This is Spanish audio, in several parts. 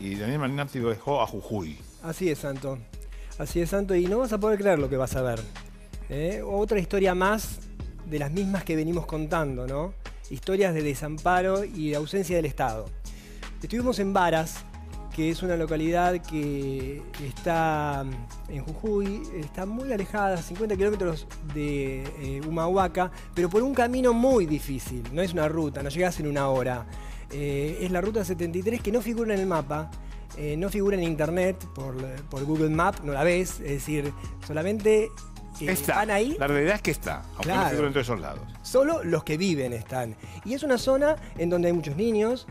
y Daniel Marinati lo dejó a Jujuy. Así es, Santo. Así es, Santo. Y no vas a poder creer lo que vas a ver. ¿eh? Otra historia más de las mismas que venimos contando, ¿no? Historias de desamparo y de ausencia del Estado. Estuvimos en Varas, que es una localidad que está en Jujuy, está muy alejada, 50 kilómetros de eh, Humahuaca, pero por un camino muy difícil. No es una ruta, no llegas en una hora. Eh, es la ruta 73 que no figura en el mapa, eh, no figura en internet por, por Google Maps, no la ves, es decir, solamente eh, Está. van ahí. La realidad es que está, aunque no Claro. figura entre esos lados. Solo los que viven están. Y es una zona en donde hay muchos niños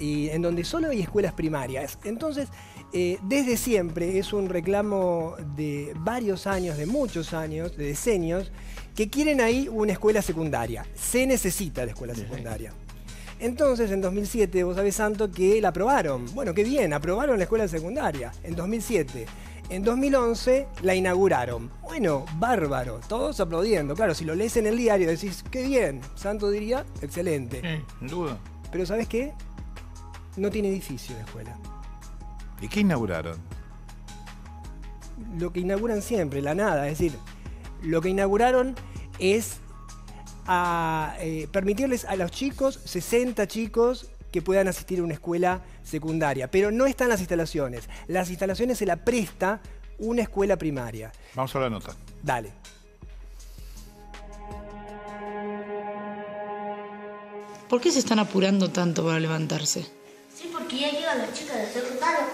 y en donde solo hay escuelas primarias. Entonces, desde siempre es un reclamo de varios años, de muchos años, de decenios, que quieren ahí una escuela secundaria. Se necesita la escuela secundaria. Entonces, en 2007, vos sabés, Santo, que la aprobaron. Bueno, qué bien, aprobaron la escuela secundaria en 2007. En 2011 la inauguraron. Bueno, bárbaro, todos aplaudiendo. Claro, si lo lees en el diario decís, qué bien. Santo diría, excelente. Sin duda. Pero ¿sabes qué? No tiene edificio la escuela. ¿Y qué inauguraron? Lo que inauguran siempre, la nada. Es decir, lo que inauguraron es a, eh, permitirles a los chicos, 60 chicos, que puedan asistir a una escuela secundaria. Pero no están las instalaciones. Las instalaciones se la presta una escuela primaria. Vamos a la nota. Dale. ¿Por qué se están apurando tanto para levantarse? Sí, porque ya llegan las chicas del secundario.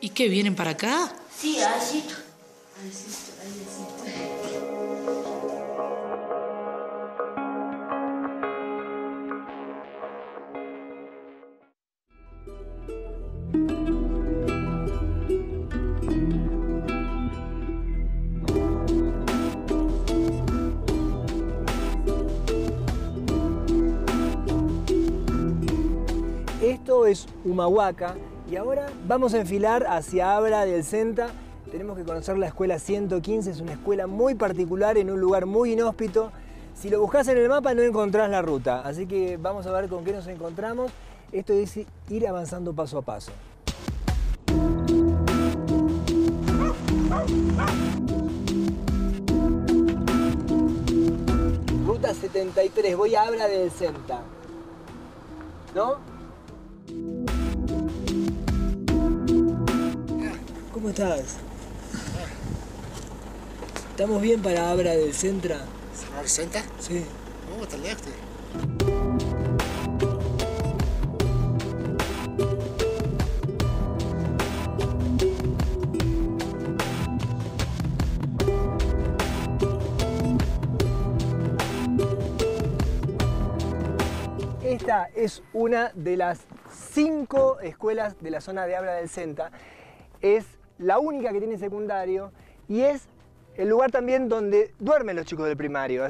¿Y qué, vienen para acá? Sí, así. Esto Humahuaca y ahora vamos a enfilar hacia Abra del Senta. Tenemos que conocer la escuela 115, es una escuela muy particular en un lugar muy inhóspito. Si lo buscas en el mapa no encontrás la ruta, así que vamos a ver con qué nos encontramos. Esto es ir avanzando paso a paso. Ruta 73, voy a Abra del Senta. ¿No? ¿Cómo estás? ¿Estamos bien para Abra del Centra? ¿Al centro? Sí. No, está lejos. Esta es una de las cinco escuelas de la zona de Abra del Senta. Es la única que tiene secundario y es el lugar también donde duermen los chicos del primario.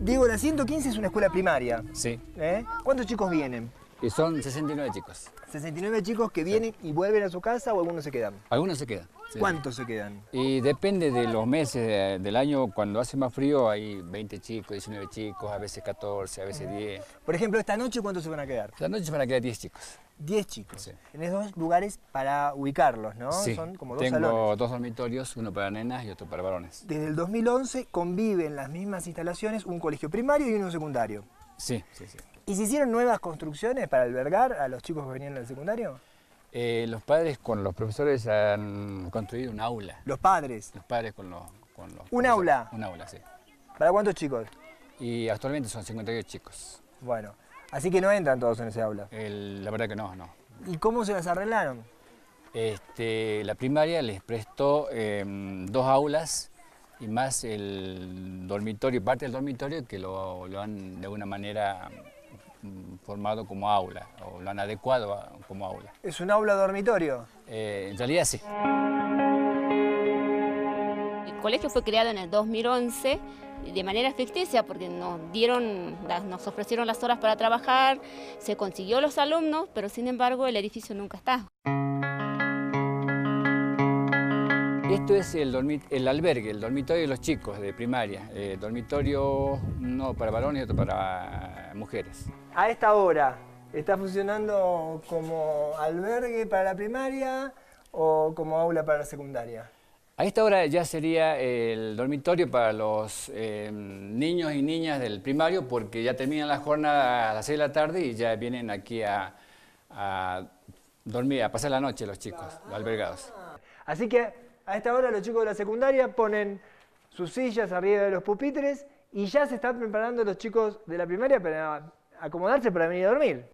Digo, la 115 es una escuela primaria. Sí, ¿eh? ¿Cuántos chicos vienen? Y son 69 chicos. 69 chicos que vienen y vuelven a su casa o algunos se quedan. Algunos se quedan. sí. ¿Cuántos se quedan? Y depende de los meses de- del año, cuando hace más frío hay 20 chicos, 19 chicos, a veces 14, a veces 10. Por ejemplo, esta noche, ¿cuántos se van a quedar? La noche van a quedar 10 chicos. 10 chicos. Sí. Tenés dos lugares para ubicarlos, ¿no? Sí, Son como dos tengo salones. dos dormitorios, uno para nenas y otro para varones. Desde el 2011 conviven en las mismas instalaciones un colegio primario y uno secundario. Sí, sí, sí. ¿Y se hicieron nuevas construcciones para albergar a los chicos que venían del secundario? Eh, los padres con los profesores han construido un aula. Los padres. Los padres con los... Con los ¿Un aula? Un aula, sí. ¿Para cuántos chicos? Y actualmente son 58 chicos. Bueno, así que no entran todos en ese aula. El- la verdad que no, no. ¿Y cómo se las arreglaron? Este, la primaria les prestó eh, dos aulas y más el dormitorio, parte del dormitorio que lo, lo han de alguna manera formado como aula o lo han adecuado a- como aula. ¿Es un aula dormitorio? Eh, en realidad sí. El colegio fue creado en el 2011 de manera ficticia porque nos dieron, nos ofrecieron las horas para trabajar, se consiguió los alumnos, pero sin embargo el edificio nunca está. Esto es el, el albergue, el dormitorio de los chicos de primaria. Eh, dormitorio uno para varones y otro para mujeres. A esta hora, ¿está funcionando como albergue para la primaria o como aula para la secundaria? A esta hora ya sería el dormitorio para los eh, niños y niñas del primario porque ya terminan la jornada a las 6 de la tarde y ya vienen aquí a, a dormir, a pasar la noche los chicos, los albergados. Así que a esta hora los chicos de la secundaria ponen sus sillas arriba de los pupitres y ya se están preparando los chicos de la primaria para acomodarse para venir a dormir.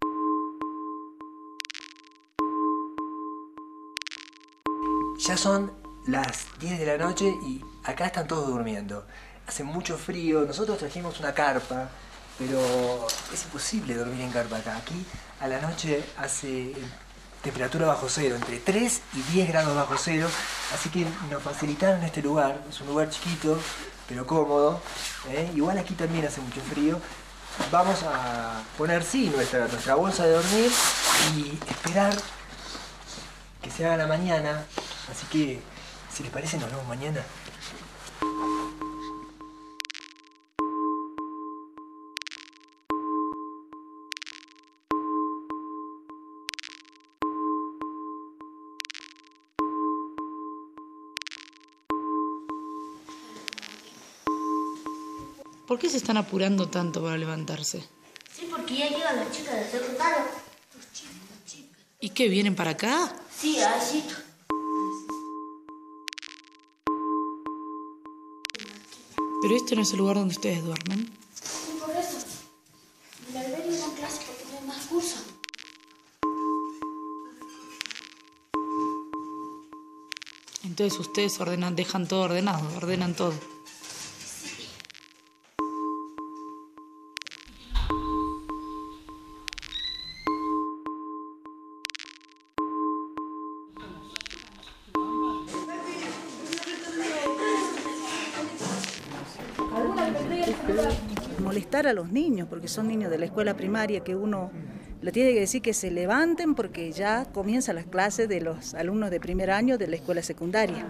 Ya son las 10 de la noche y acá están todos durmiendo. Hace mucho frío, nosotros trajimos una carpa, pero es imposible dormir en carpa acá. Aquí a la noche hace temperatura bajo cero, entre 3 y 10 grados bajo cero, así que nos facilitaron este lugar. Es un lugar chiquito, pero cómodo. ¿eh? Igual aquí también hace mucho frío. Vamos a poner, sí, nuestra, nuestra bolsa de dormir y esperar que se haga la mañana. Así que, si les parece, nos vemos mañana. ¿Por qué se están apurando tanto para levantarse? Sí, porque ya llegan las chicas del secundario. ¿Y qué, vienen para acá? Sí, así. Pero este no es el lugar donde ustedes duermen. Sí, por eso. El albergue dan clase porque no hay más curso. Entonces ustedes ordenan, dejan todo ordenado, ordenan todo. Molestar a los niños, porque son niños de la escuela primaria que uno le tiene que decir que se levanten porque ya comienzan las clases de los alumnos de primer año de la escuela secundaria.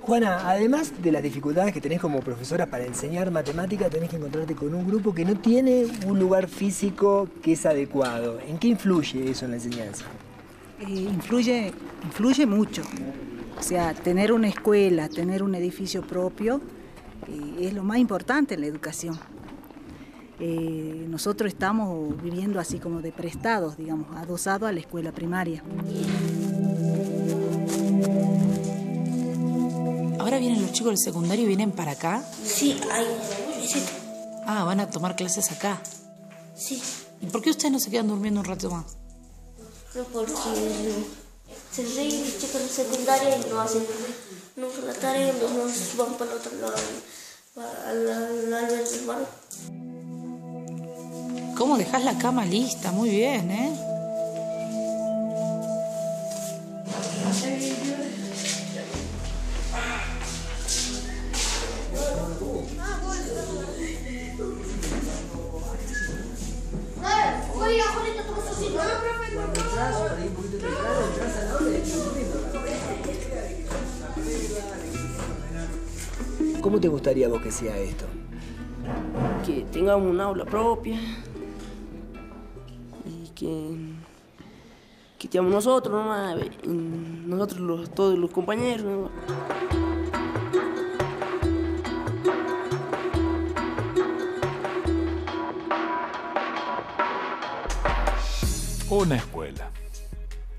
Juana, además de las dificultades que tenés como profesora para enseñar matemática, tenés que encontrarte con un grupo que no tiene un lugar físico que es adecuado. ¿En qué influye eso en la enseñanza? Eh, influye, influye mucho. O sea, tener una escuela, tener un edificio propio, eh, es lo más importante en la educación. Eh, nosotros estamos viviendo así como de prestados, digamos, adosados a la escuela primaria. Ahora vienen los chicos del secundario y vienen para acá. Sí, hay. Ah, van a tomar clases acá. Sí, ¿Y por qué ustedes no se quedan durmiendo un rato más? no porque se ríen los chicos de secundaria y no hacen nunca la tarea, entonces van para el otro lado, al al. ¿Cómo dejas la cama lista? Muy bien, ¿eh? Oye, Juanita, ¿tú estás haciendo? ¿Cómo te gustaría vos que sea esto? que tengamos un aula propia y que, que estemos nosotros nomás, nosotros los, todos los compañeros. ¿no? Una escuela.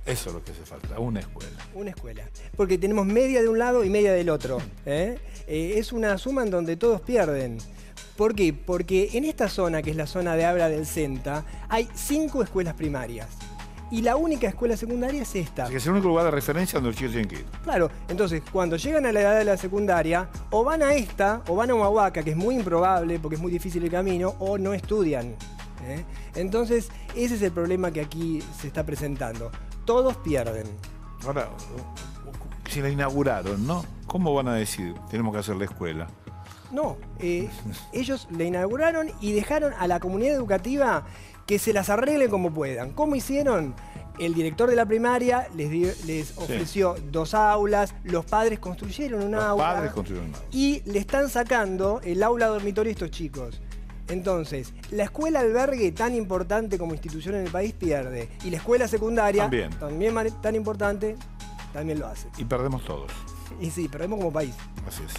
Eso es lo que hace falta, una escuela. Una escuela. Porque tenemos media de un lado y media del otro. ¿eh? Eh, es una suma en donde todos pierden. ¿Por qué? Porque en esta zona, que es la zona de Abra del Centa, hay cinco escuelas primarias. Y la única escuela secundaria es esta. Así que es el único lugar de referencia donde los chicos tienen que ir. Claro, entonces cuando llegan a la edad de la secundaria, o van a esta, o van a Huahuaca, que es muy improbable porque es muy difícil el camino, o no estudian. ¿eh? Entonces, ese es el problema que aquí se está presentando. Todos pierden. Ahora, si la inauguraron, ¿no? ¿Cómo van a decir, tenemos que hacer la escuela? No, eh, ellos la inauguraron y dejaron a la comunidad educativa que se las arreglen como puedan. ¿Cómo hicieron? El director de la primaria les, dio- les ofreció dos aulas, los padres construyeron Los aula padres construyeron una y le están sacando el aula dormitorio a estos chicos. Entonces, la escuela albergue tan importante como institución en el país pierde. Y la escuela secundaria, También. tan importante, también lo hace. Y perdemos todos. Y sí, perdemos como país. Así es.